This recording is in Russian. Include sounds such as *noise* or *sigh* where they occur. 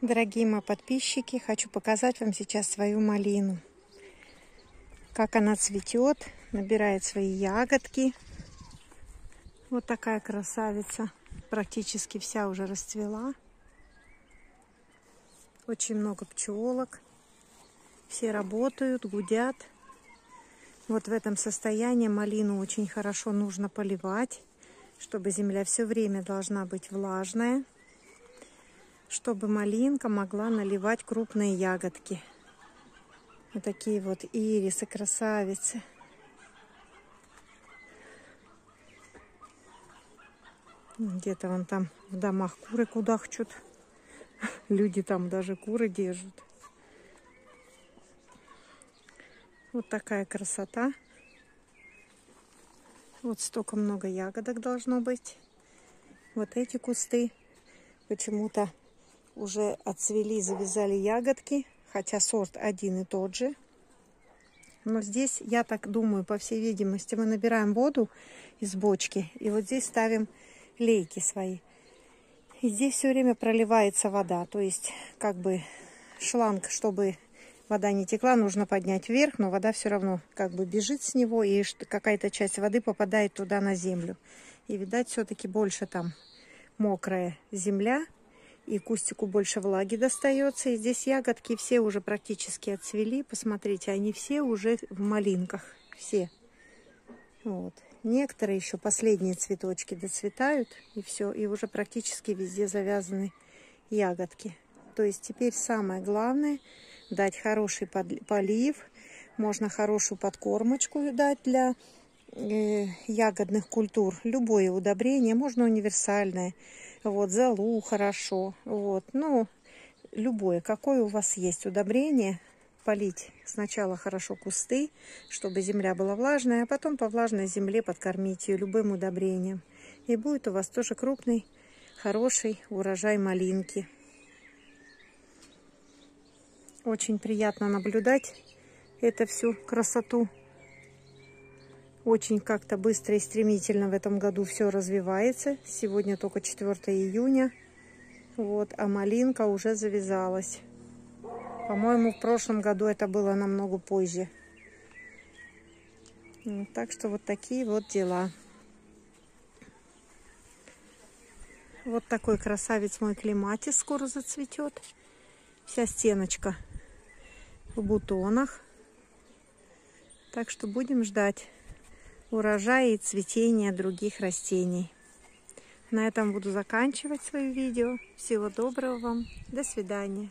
Дорогие мои подписчики, хочу показать вам сейчас свою малину. Как она цветет, набирает свои ягодки. Вот такая красавица. Практически вся уже расцвела. Очень много пчелок. Все работают, гудят. Вот в этом состоянии малину очень хорошо нужно поливать, чтобы земля все время должна быть влажная чтобы малинка могла наливать крупные ягодки. Вот такие вот ирисы, красавицы. Где-то вон там в домах куры кудахчут. *laughs* Люди там даже куры держат. Вот такая красота. Вот столько много ягодок должно быть. Вот эти кусты почему-то уже отцвели, завязали ягодки, хотя сорт один и тот же. Но здесь, я так думаю, по всей видимости, мы набираем воду из бочки, и вот здесь ставим лейки свои. И здесь все время проливается вода, то есть как бы шланг, чтобы вода не текла, нужно поднять вверх, но вода все равно как бы бежит с него, и какая-то часть воды попадает туда на землю. И, видать, все-таки больше там мокрая земля, и кустику больше влаги достается. И здесь ягодки все уже практически отцвели. Посмотрите, они все уже в малинках. Все. Вот. Некоторые еще последние цветочки доцветают. И все. И уже практически везде завязаны ягодки. То есть теперь самое главное дать хороший полив. Можно хорошую подкормочку дать для э, ягодных культур. Любое удобрение, можно универсальное. Вот, залу хорошо. Вот, ну, любое, какое у вас есть удобрение, полить сначала хорошо кусты, чтобы земля была влажная, а потом по влажной земле подкормить ее любым удобрением. И будет у вас тоже крупный, хороший урожай малинки. Очень приятно наблюдать эту всю красоту. Очень как-то быстро и стремительно в этом году все развивается. Сегодня только 4 июня. Вот, а малинка уже завязалась. По-моему, в прошлом году это было намного позже. Так что вот такие вот дела. Вот такой красавец мой клематис скоро зацветет. Вся стеночка в бутонах. Так что будем ждать урожая и цветения других растений. На этом буду заканчивать свое видео. Всего доброго вам. До свидания.